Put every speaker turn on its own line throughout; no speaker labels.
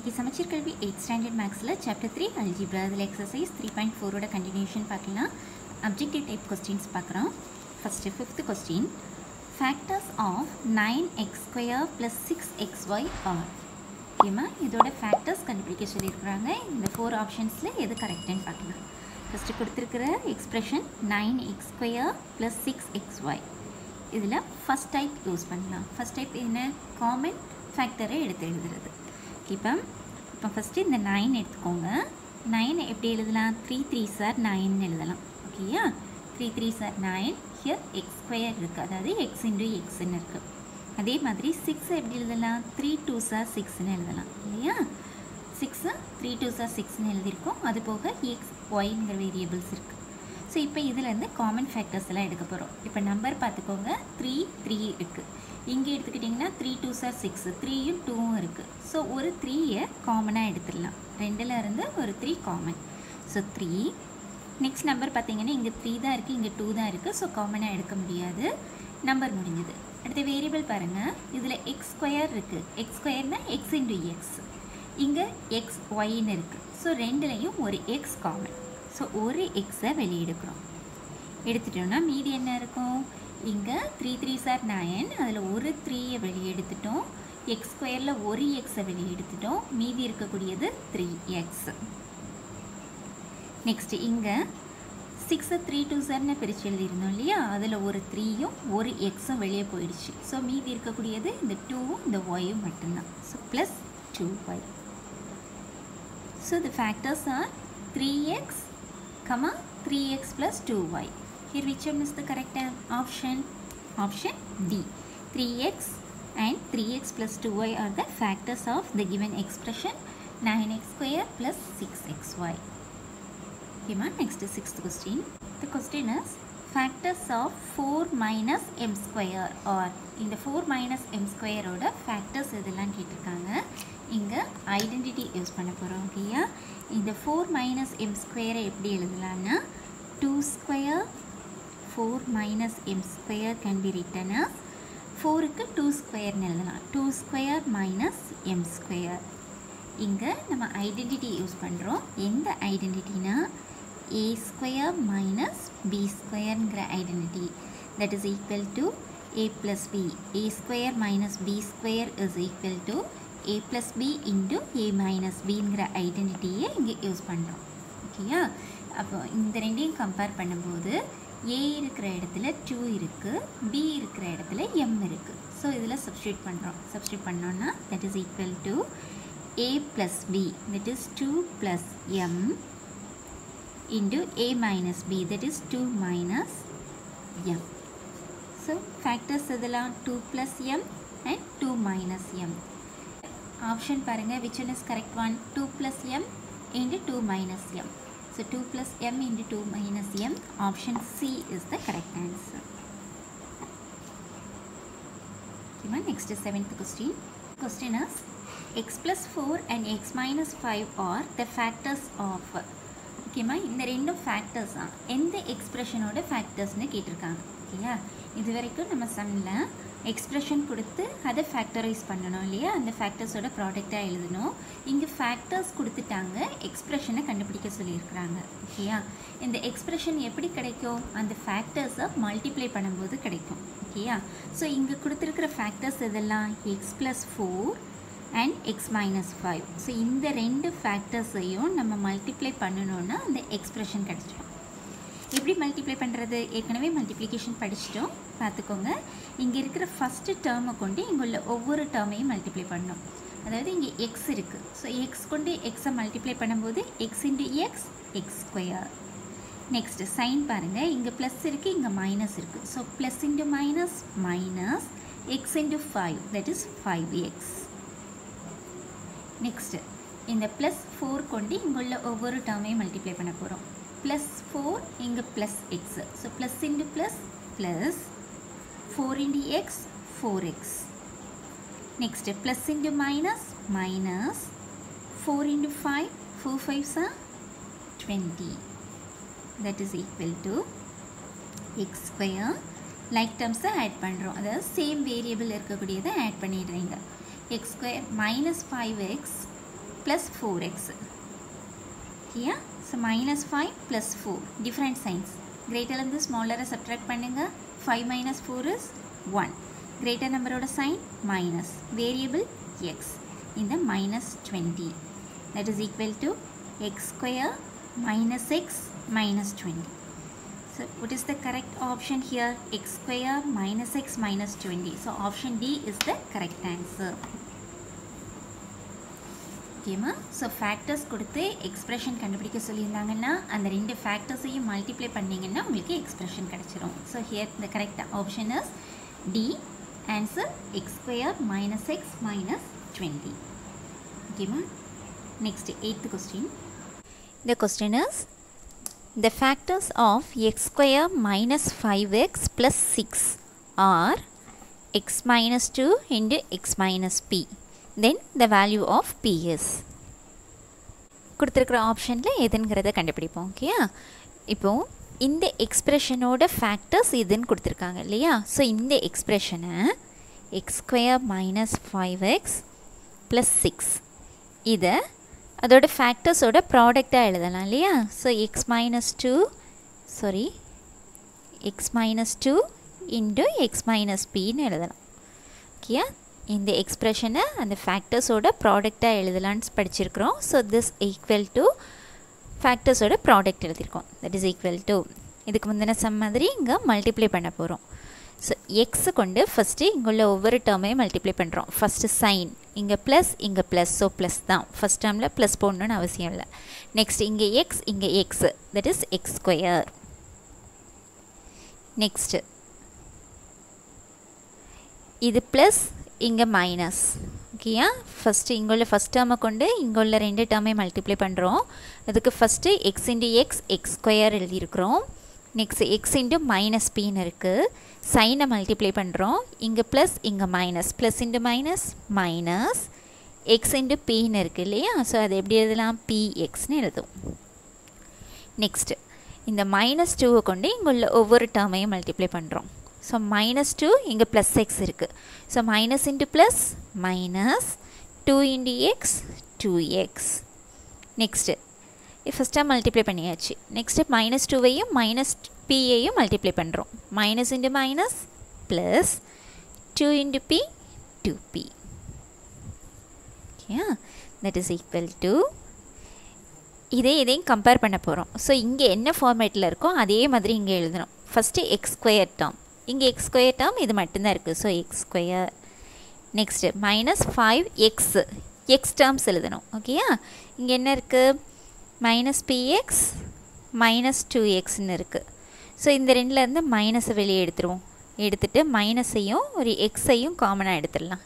இன்றைக்கி Samacheer Kalvi eight standard மேக்ஸில் chapter three algebra அதில் எக்ஸசைஸ் த்ரீ பாயிண்ட் ஃபோரோட கண்டினியூஷன் பார்க்கலாம் அப்ஜெக்டிவ் டைப் கொஸ்டின்ஸ் பார்க்குறோம். First fifth question factors of nine x square plus six x y are ஓகேம்மா இதோட factors கண்டுபிடிக்க சொல்லியிருக்கிறாங்க. இந்த ஃபோர் ஆப்ஷன்ஸில் எது கரெக்டுன்னு பார்க்கலாம். ஃபஸ்ட்டு கொடுத்துருக்கிற expression nine x square plus six x y இதில் ஃபஸ்ட் டைப் யூஸ் பண்ணலாம். ஃபஸ்ட் டைப் என்ன? காமன் ஃபேக்டரை எடுத்து எழுதுறது. இப்போ இப்போ ஃபஸ்ட்டு இந்த நைன் எடுத்துக்கோங்க. நைன் எப்படி எழுதலாம்? த்ரீ த்ரீ சார் நைன் எழுதலாம். ஓகேயா three three sir nine here x square இருக்குது அதாவது எக்ஸ் இன்டு எக்ஸ்ன்னு இருக்குது அதே மாதிரி சிக்ஸ் எப்படி எழுதலாம்? த்ரீ டூ சார் சிக்ஸ்னு எழுதலாம். இல்லையா? சிக்ஸு த்ரீ டூ சார் சிக்ஸ்னு எழுதியிருக்கோம். அது போக எக்ஸ் ஒய்ங்கிற வேரியபிள்ஸ் இருக்குது ஸோ இப்போ இதுலேருந்து காமன் ஃபேக்டர்ஸ் எல்லாம் எடுக்க போகிறோம் இப்போ நம்பர் பார்த்துக்கோங்க. த்ரீ த்ரீ இருக்குது இங்கே எடுத்துக்கிட்டிங்கன்னா த்ரீ டூ சார் சிக்ஸ் த்ரீயும் டூவும் இருக்குது ஸோ ஒரு த்ரீயை காமனாக எடுத்துடலாம். ரெண்டில் இருந்து ஒரு three common so three next number பார்த்தீங்கன்னா இங்கே த்ரீ தான் இருக்குது இங்கே டூ தான் இருக்குது ஸோ காமனாக எடுக்க முடியாது. நம்பர் முடிஞ்சது. அடுத்த வேரியபிள் பாருங்கள் இதில் எக்ஸ் ஸ்கொயர் இருக்குது எக்ஸ் ஸ்கொயர்னால் எக்ஸ் இன்டு எக்ஸ் இங்கே எக்ஸ் ஒய்ன்னு இருக்குது ஸோ ரெண்டுலேயும் ஒரு எக்ஸ் காமன் ஸோ ஒரு எக்ஸை வெளியெடுக்கிறோம். எடுத்துட்டோம்னா மீதி என்ன இருக்கும்? இங்கே த்ரீ த்ரீ சார் நயன் அதில் ஒரு த்ரீயை வெளியெடுத்துட்டோம். எக்ஸ் ஸ்கொயரில் ஒரு எக்ஸை வெளியெடுத்துட்டோம். மீதி இருக்கக்கூடியது த்ரீ எக்ஸ் நெக்ஸ்ட்டு இங்கே சிக்ஸை த்ரீ டூ சார்னு பிரித்து எழுதியிருந்தோம் இல்லையா? அதில் ஒரு த்ரீயும் ஒரு எக்ஸும் வெளியே போயிடுச்சு. ஸோ மீதி இருக்கக்கூடியது இந்த டூவும் இந்த ஒயும் மட்டும்தான். So plus two y so the factors are three x comma 3x plus 2y. Here which one is the correct option? Option D. 3x and 3x plus 2y are the factors of the given expression 9x square plus 6xy. Okay, ma, next is sixth question. The question is factors of 4 minus m square or இந்த 4 minus m square ஓட factors இதெல்லாம் கேட்டிருக்காங்க இங்கே identity use பண்ண போகிறோம் ஓகேயா இந்த four minus m ஸ்கொயரை எப்படி எழுதலான்னா two square four minus m square can be written ஃபோருக்கு டூ ஸ்கொயர்னு எழுதலாம். Two square minus m square இங்கே நம்ம ஐடென்டிட்டி யூஸ் பண்ணுறோம் எந்த ஐடென்டிட்டினா a square minus b ஸ்கொயருங்கிற identity that is equal to a plus b a square minus b square is equal to a plus b into a minus பிங்கிற ஐடென்டிட்டியை இங்கே use பண்ணுறோம் ஓகேயா அப்போ இந்த ரெண்டையும் கம்பேர் பண்ணும்போது ஏ இருக்கிற இடத்துல டூ இருக்குது பி இருக்கிற இடத்துல எம் இருக்குது ஸோ இதில் சப்ஸ்டியூட் பண்ணுறோம் சப்ஸ்டியூட் பண்ணோன்னா that is equal to a plus b that is two plus m into a minus b that is two minus m so factors இதெல்லாம் two plus m and two minus m option பாருங்கள் which one is correct one two plus m into two minus m so two plus m into two minus m option C is the correct answer ஓகேமா next seventh question question is x plus four and x minus five are the factors of ஓகேம்மா இந்த ரெண்டும் factors தான் எந்த எக்ஸ்ப்ரெஷனோட ஃபேக்டர்ஸ்னு கேட்டிருக்காங்க ஓகேயா இது வரைக்கும் நம்ம சம்மில் எக்ஸ்ப்ரெஷன் கொடுத்து அதை ஃபேக்டரைஸ் பண்ணணும் இல்லையா? அந்த ஃபேக்டர்ஸோட ப்ராடக்டாக எழுதணும். இங்கே ஃபேக்டர்ஸ் கொடுத்துட்டாங்க எக்ஸ்ப்ரெஷனை கண்டுபிடிக்க சொல்லியிருக்கிறாங்க. ஓகேயா இந்த எக்ஸ்ப்ரெஷன் எப்படி கிடைக்கும்? அந்த ஃபேக்டர்ஸை மல்டிப்ளை பண்ணும்போது கிடைக்கும். ஓகேயா ஸோ இங்கே கொடுத்துருக்கிற ஃபேக்டர்ஸ் இதெல்லாம் x plus four and x minus five so இந்த ரெண்டு ஃபேக்டர்ஸையும் நம்ம மல்டிப்ளை பண்ணணுன்னா அந்த எக்ஸ்ப்ரெஷன் கிடச்சிடும். எப்படி மல்டிப்ளை பண்ணுறது ஏற்கனவே மல்டிப்ளிகேஷன் படிச்சிட்டோம். பார்த்துக்கோங்க. இங்கே இருக்கிற ஃபஸ்ட்டு டேர்மை கொண்டு இங்கே உள்ள ஒவ்வொரு டேர்மையும் மல்டிப்ளை பண்ணணும். அதாவது இங்கே எக்ஸ் இருக்குது ஸோ எக்ஸ் கொண்டு எக்ஸை மல்டிப்ளை பண்ணும்போது x into x x square next sign பாருங்கள் இங்கே ப்ளஸ் இருக்குது இங்கே மைனஸ் இருக்குது so plus into minus minus x into five that is five x next இந்த ப்ளஸ் ஃபோர் கொண்டு இங்குள்ள ஒவ்வொரு டேர்மையும் மல்டிப்ளை பண்ண போகிறோம் ப்ளஸ் ஃபோர் இங்கே plus x so plus into plus plus four into x four x next plus into minus minus four into five four are twenty that is equal to x square. Like டேர்ம்ஸை add பண்ணுறோம் அதாவது same variable இருக்கக்கூடியதை add பண்ணிடுறீங்க. X square minus five x plus 4x. Here, so minus 5 plus 4. Different signs. Greater than the smaller subtract பண்ணுங்க 5 minus 4 is 1. Greater number ஓட sign minus. Variable x. இந்த minus 20. That is equal to x square minus x minus 20. So what is the correct option here? x square minus x minus 20. So option D is the correct answer. ஓகேம்மா so factors கொடுத்து expression கண்டுபிடிக்க சொல்லியிருந்தாங்கன்னா அந்த ரெண்டு ஃபேக்டர்ஸையும் multiply பண்ணிங்கன்னா உங்களுக்கு expression கிடச்சிரும். So here the correct option is D answer x square minus x minus twenty ஓகேம்மா next eighth question The question is the factors of x square minus 5x plus 6 are x minus 2 into x minus p. Then the value of p is கொடுத்துருக்குற ஆப்ஷனில் எதுங்கிறத கண்டுபிடிப்போம் ஓகேயா இப்போது இந்த எக்ஸ்ப்ரெஷனோட factors இதுன்னு கொடுத்துருக்காங்க இல்லையா? ஸோ இந்த எக்ஸ்ப்ரெஷனை x square minus five x plus six இதை அதோட ஃபேக்டர்ஸோட ப்ராடக்டாக எழுதலாம் இல்லையா? So x minus two sorry x minus two into x minus பின்னு எழுதலாம் ஓகேயா இந்த எக்ஸ்ப்ரெஷனை அந்த ஃபேக்டர்ஸோட ப்ராடக்டாக எழுதலான்னு படிச்சிருக்கிறோம். ஸோ திஸ் ஈக்குவல் டு ஃபேக்டர்ஸோட ப்ராடக்ட் எழுதியிருக்கோம். தட் இஸ் ஈக்குவல் டு இதுக்கு முந்தின சம் மாதிரி இங்கே மல்டிப்ளை பண்ண போகிறோம் ஸோ எக்ஸை கொண்டு ஃபஸ்ட்டு இங்கே உள்ள ஒவ்வொரு டேர்மையும் மல்டிப்ளை பண்ணுறோம் ஃபஸ்ட்டு சைன் இங்கே ப்ளஸ் இங்கே ப்ளஸ் ஸோ ப்ளஸ் தான். ஃபஸ்ட் டேர்மில் ப்ளஸ் போடணுன்னு அவசியம் இல்லை. நெக்ஸ்ட் இங்கே எக்ஸ் இங்கே x that is x square next இது ப்ளஸ் இங்கே மைனஸ் ஓகேயா ஃபஸ்ட்டு இங்கே உள்ள ஃபஸ்ட் டேர்மை கொண்டு இங்கே உள்ள ரெண்டு டேர்மை மல்டிப்ளை பண்ணுறோம் அதுக்கு first x into x x square எழுதியிருக்கிறோம். Next x into minus பின்னு இருக்குது சைனை மல்டிப்ளை பண்ணுறோம் இங்கே ப்ளஸ் இங்கே minus plus into minus minus x into பின்னு இருக்குது இல்லையா? ஸோ அது எப்படி எழுதலாம்? பி எக்ஸ்னு எழுதும். நெக்ஸ்ட்டு இந்த மைனஸ் டூவை கொண்டு இங்கே உள்ள ஒவ்வொரு டேர்மையும் மல்டிப்ளை பண்ணுறோம் ஸோ மைனஸ் டூ இங்கே ப்ளஸ் எக்ஸ் இருக்குது so minus into plus minus two into x two x next ஃபஸ்ட்டாக மல்டிப்ளை பண்ணியாச்சு. நெக்ஸ்ட்டு மைனஸ் டூவையும் மைனஸ் பிஏயும் மல்டிப்ளை பண்ணுறோம் minus into minus plus two into p two p okay that is equal to இதே இதையும் compare பண்ண போகிறோம் so இங்கே என்ன ஃபார்மேட்டில் இருக்கோ அதே மாதிரி இங்கே எழுதணும். ஃபஸ்ட்டு எக்ஸ் ஸ்கொயர் டேர்ம் இங்கே எக்ஸ் ஸ்கொயர் டேர்ம் இது மட்டும்தான் இருக்குது so x square next minus five x x terms எழுதணும். ஓகேயா இங்கே என்ன இருக்குது மைனஸ் பிஎக்ஸ் மைனஸ் டூ எக்ஸ்னு இருக்குது ஸோ இந்த ரெண்டுலேருந்து மைனஸை வெளியே எடுத்துருவோம். எடுத்துகிட்டு மைனஸையும் ஒரு எக்ஸையும் காமனாக எடுத்துடலாம்.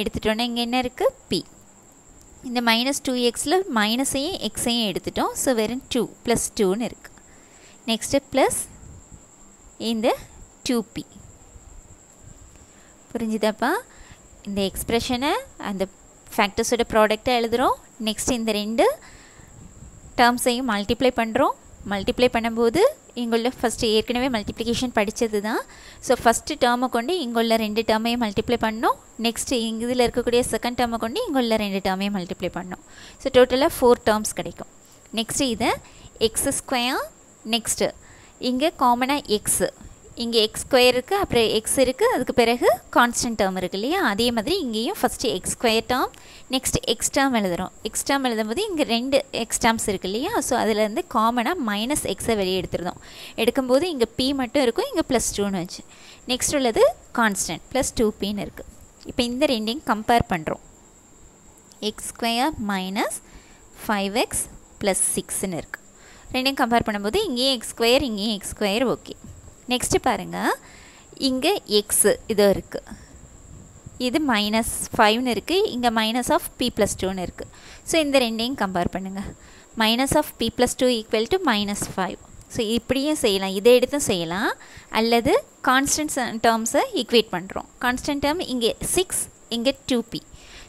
எடுத்துட்டோன்னே இங்கே என்ன இருக்குது பி இந்த மைனஸ் டூ எக்ஸில் மைனஸையும் எக்ஸையும் எடுத்துட்டோம். ஸோ வெறும் டூ ப்ளஸ் டூன்னு இருக்குது நெக்ஸ்ட்டு ப்ளஸ் இந்த டூ பி புரிஞ்சுதாப்பா? இந்த எக்ஸ்ப்ரெஷனை அந்த ஃபேக்டர்ஸோட ப்ராடக்டை எழுதுகிறோம் நெக்ஸ்ட் இந்த ரெண்டு டேர்ம்ஸையும் மல்டிப்ளை பண்ணுறோம் மல்டிப்ளை பண்ணும்போது இங்குள்ள ஃபஸ்ட்டு ஏற்கனவே மல்டிப்ளிகேஷன் படித்தது தான் ஸோ ஃபஸ்ட்டு டேர்மை கொண்டு இங்குள்ள ரெண்டு டேர்மையும் மல்டிப்ளை பண்ணோம். நெக்ஸ்ட்டு இங்கே இதில் இருக்கக்கூடிய செகண்ட் டேர்மை கொண்டு இங்குள்ள ரெண்டு டேர்மையும் மல்டிப்ளை பண்ணோம். ஸோ டோட்டலாக ஃபோர் டேர்ம்ஸ் கிடைக்கும். நெக்ஸ்ட்டு இதை எக்ஸ் ஸ்கொயர் நெக்ஸ்ட்டு இங்கே காமனாக எக்ஸு இங்கே எக்ஸ் ஸ்கொயர் இருக்குது அப்புறம் எக்ஸ் இருக்குது அதுக்கு பிறகு கான்ஸ்டன்ட் டேர்ம் இருக்குது இல்லையா? அதே மாதிரி இங்கேயும் first x square term next x term எழுதுகிறோம் எக்ஸ் டேர்ம் எழுதும்போது இங்கே ரெண்டு எக்ஸ் டேர்ம்ஸ் இருக்குது இல்லையா? ஸோ அதுலேருந்து காமனாக மைனஸ் எக்ஸை வெளியே எடுத்துருந்தோம் எடுக்கும்போது இங்கே பி மட்டும் இருக்கும் இங்கே ப்ளஸ் டூன்னு வச்சு. நெக்ஸ்ட் உள்ளது கான்ஸ்டன்ட் ப்ளஸ் டூ பின்னு இருக்குது இப்போ இந்த ரெண்டையும் கம்பேர் பண்ணுறோம் x square minus five x plus சிக்ஸ்ன்னு இருக்குது ரெண்டையும் கம்பேர் பண்ணும்போது இங்கேயும் எக்ஸ் ஸ்கொயர் இங்கேயும் எக்ஸ் ஸ்கொயர் ஓகே நெக்ஸ்ட்டு பாருங்கள் இங்கே எக்ஸு இது இருக்குது இது மைனஸ் ஃபைவ்னு இருக்குது இங்கே மைனஸ் ஆஃப் பி ப்ளஸ் டூன்னு இருக்குது ஸோ இந்த ரெண்டையும் கம்பேர் பண்ணுங்கள் minus of B plus two equal to minus five so இப்படியும் செய்யலாம். இதை எடுத்தும் செய்யலாம். அல்லது கான்ஸ்டன்ட் டேர்ம்ஸை ஈக்குவேட் பண்ணுறோம் கான்ஸ்டன்ட் டேர்ம் இங்கே சிக்ஸ் இங்கே two b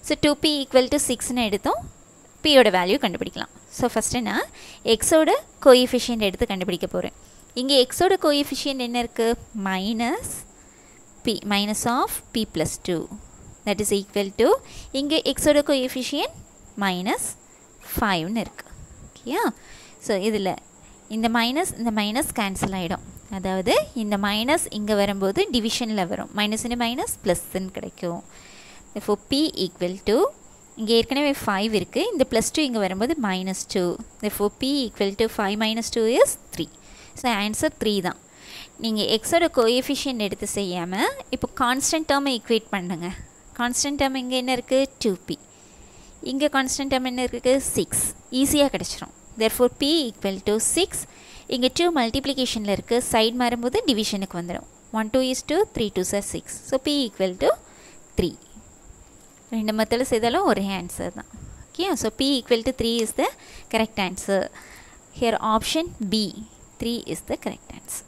so two b equal to சிக்ஸ்னு எடுத்தோம். பியோட வேல்யூ கண்டுபிடிக்கலாம். ஸோ ஃபஸ்ட்டு நான் எக்ஸோட கோஎஃபிஷியன்ட் எடுத்து கண்டுபிடிக்க போகிறேன் இங்கே எக்ஸோட கோஎஃபிஷியன்ட் என்ன இருக்குது minus b minus of b plus two that is equal to இங்கே எக்ஸோட கோஎஃபிஷியன்ட் மைனஸ் ஃபைவ்னு இருக்குது ஓகேயா ஸோ இதில் இந்த மைனஸ் இந்த மைனஸ் கேன்சல் ஆகிடும் அதாவது இந்த மைனஸ் இங்கே வரும்போது டிவிஷனில் வரும். மைனஸ்னு மைனஸ் ப்ளஸ்ன்னு கிடைக்கும். இப்போ பி ஈக்குவல் டு இங்கே ஏற்கனவே ஃபைவ் இருக்குது இந்த ப்ளஸ் டூ இங்கே வரும்போது மைனஸ் டூ இப்போ b equal to five minus two is so answer three தான். நீங்கள் எக்ஸோட கோஎஃபிஷியன்ட் எடுத்து செய்யாமல் இப்போ கான்ஸ்டன்ட் டேர்மை ஈக்குவேட் பண்ணுங்க. கான்ஸ்டன்ட் டேர்ம் இங்கே என்ன இருக்குது டூ பி இங்கே கான்ஸ்டன்ட் டேர்ம் என்ன இருக்குது சிக்ஸ் ஈஸியாக கிடச்சிரும். Therefore b equal to six இங்கே டூ மல்டிப்ளிகேஷனில் இருக்குது சைட் மாறும்போது டிவிஷனுக்கு வந்துடும் one two is two three two sir six so b equal to three ரெண்டு மத்தில் செய்தாலும் ஒரே ஆன்சர் தான். Okay so b equal to three is the correct answer here option B three is the correct answer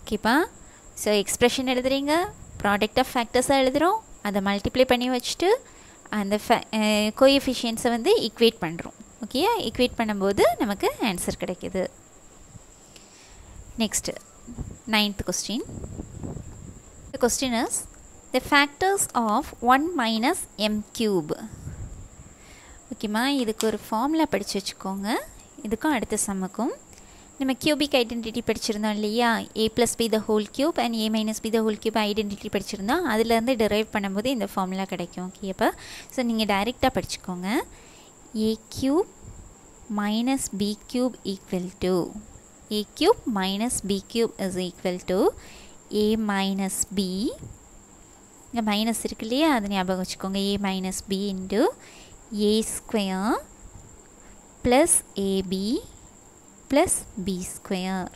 ஓகேப்பா so expression எழுதுறீங்க product of ஃபேக்டர்ஸாக எழுதுகிறோம் அதை மல்டிப்ளை பண்ணி வச்சுட்டு அந்த ஃபே கோஎஃபிஷியன்ஸை வந்து ஈக்குவேட் பண்ணுறோம் ஓகேயா ஈக்வேட் பண்ணும்போது நமக்கு ஆன்சர் கிடைக்கிது. Next ninth question the question is the factors of one minus m cube ஓகேம்மா இதுக்கு ஒரு ஃபார்முலா படித்து வச்சுக்கோங்க. இதுக்கும் அடுத்த சம்முக்கும் நம்ம கியூபிக் ஐடென்டிட்டி படிச்சிருந்தோம் இல்லையா? A plus b the whole cube and a minus b the whole cube identity படிச்சிருந்தோம். அதுலேருந்து டெரைவ் பண்ணும்போது இந்த ஃபார்முலா கிடைக்கும். ஓகே அப்போ ஸோ நீங்கள் டைரெக்டாக படிச்சுக்கோங்க. A cube minus b cube equal to a cube minus b cube is equal to a minus b இங்கே minus இருக்கு இல்லையா? அதை ஞாபகம் வச்சுக்கோங்க. A minus b into a square plus ab plus b square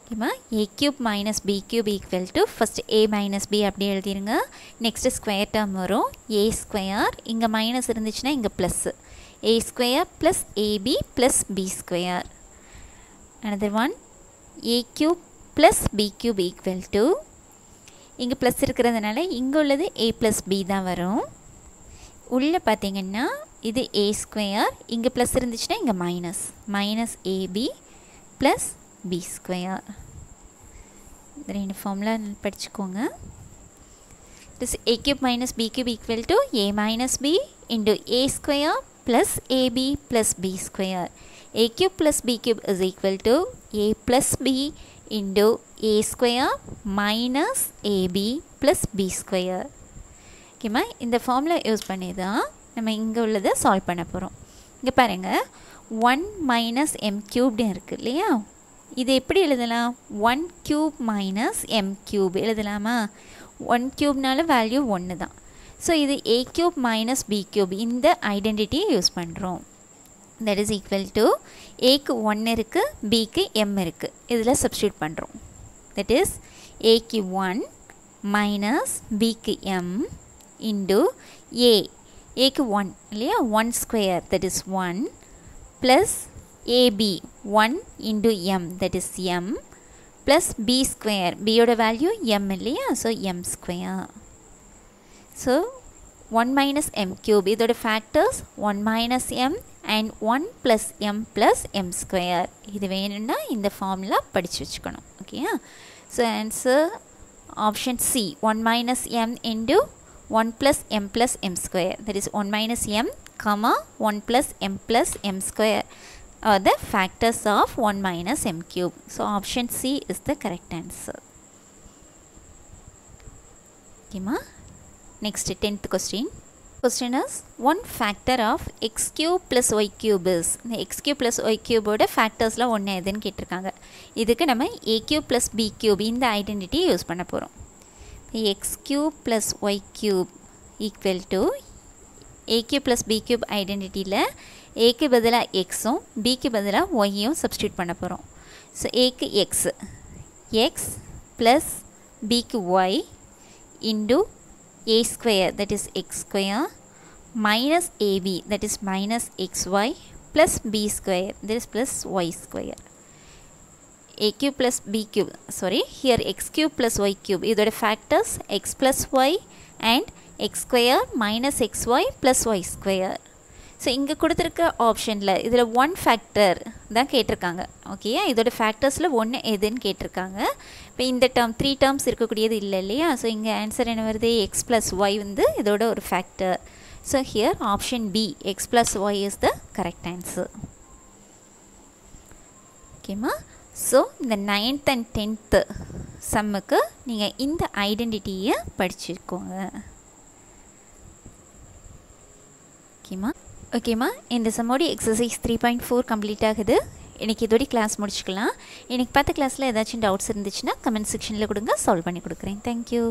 ஓகேம்மா a cube minus b cube equal to first a minus b அப்படி எழுதிருங்க. Next square term வரும். ஏ ஸ்கொயர் இங்கே மைனஸ் இருந்துச்சுன்னா இங்கே plus a square plus ab plus b square another one a cube plus b cube equal to இங்கே plus இருக்கிறதுனால இங்கே உள்ளது ஏ ப்ளஸ் பி தான் வரும். உள்ளே பார்த்தீங்கன்னா இது ஏ ஸ்கொயர் இங்கே ப்ளஸ் இருந்துச்சுன்னா இங்கே minus minus ab plus b square இது ரெண்டு ஃபார்முலா படிச்சுக்கோங்க this a cube minus b cube equal to a minus b into a square plus ab plus b square a cube plus b cube is equal to a plus b into a square minus ab plus b square ஓகேம்மா இந்த formula use பண்ணி தான் நம்ம இங்கே உள்ளதை solve பண்ண போகிறோம் இங்கே பாருங்கள் ஒன் மைனஸ் எம் க்யூப்னு இருக்குது இல்லையா? இது எப்படி எழுதலாம்? One cube minus m cube எழுதலாமா? ஒன் க்யூப்னால வேல்யூ ஒன்று தான். ஸோ இது a cube minus b cube இந்த ஐடென்டிட்டியை யூஸ் பண்ணுறோம் தட் இஸ் ஈக்குவல் டு ஏக்கு ஒன் இருக்குது பிக்கு எம் இருக்குது இதில் சப்ஸ்டியூட் பண்ணுறோம் தட் இஸ் ஏக்கு ஒன் மைனஸ் பிக்கு எம் இன்டு ஏ ஏக்கு ஒன் இல்லையா? One square that is one plus ab one into m that is m plus b square பியோட வேல்யூ எம் இல்லையா? So m square so one minus m cube இதோட factors one minus m and one plus m plus m square இது வேணும்னா இந்த formula படித்து வச்சுக்கணும். ஓகேயா so answer option C one minus m into one plus m plus m square that is one minus m comma 1 plus m plus m square are the factors of 1 minus m cube. So option C is the correct answer. Okay, ma? Next, 10th question. Question is one factor of x cube plus y cube is இந்த x cube plus y cube ஓட ஃபேக்டர்ஸில் ஒன்று எதுன்னு கேட்டிருக்காங்க இதுக்கு நம்ம a cube plus b cube இந்த identity use பண்ண போகிறோம் x cube plus y cube equal to a cube plus b cube ஐடென்டிட்டியில் ஏக்கு பதிலாக எக்ஸும் பிக்கு பதிலாக ஒய்யும் சப்ஸ்டியூட் பண்ண போகிறோம் ஸோ ஏக்கு எக்ஸு எக்ஸ் ப்ளஸ் பிக்கு y into a square that is x square minus ab that is minus x y plus b square that is plus y square a cube plus b cube sorry here x cube plus y cube. இதோட factors x plus y and x square minus xy plus y square. So இங்கே கொடுத்துருக்க ஆப்ஷனில் இதில் one factor தான் கேட்டிருக்காங்க. ஓகேயா இதோட ஃபேக்டர்ஸில் ஒன்று எதுன்னு கேட்டிருக்காங்க. இப்போ இந்த டேர்ம் த்ரீ டேர்ம்ஸ் இருக்கக்கூடியது இல்லை இல்லையா? ஸோ இங்கே ஆன்சர் என்ன வருது? எக்ஸ் ப்ளஸ் ஒய் வந்து இதோட ஒரு factor so here option B x plus y is the correct answer ஓகேம்மா ஸோ இந்த நைன்த் அண்ட் டென்த்து சம்முக்கு நீங்கள் இந்த ஐடென்டிட்டியை படிச்சிருக்கோங்க. ஓகேம்மா ஓகேம்மா இந்த சம்மோடி exercise three point four complete ஆகுது. இன்றைக்கி இதோடய கிளாஸ் முடிச்சுக்கலாம். இன்றைக்கி பார்த்த கிளாஸில் ஏதாச்சும் டவுட்ஸ் இருந்துச்சுன்னா கமெண்ட் செக்ஷனில் கொடுங்க. சால்வ் பண்ணி கொடுக்குறேன். தேங்க்யூ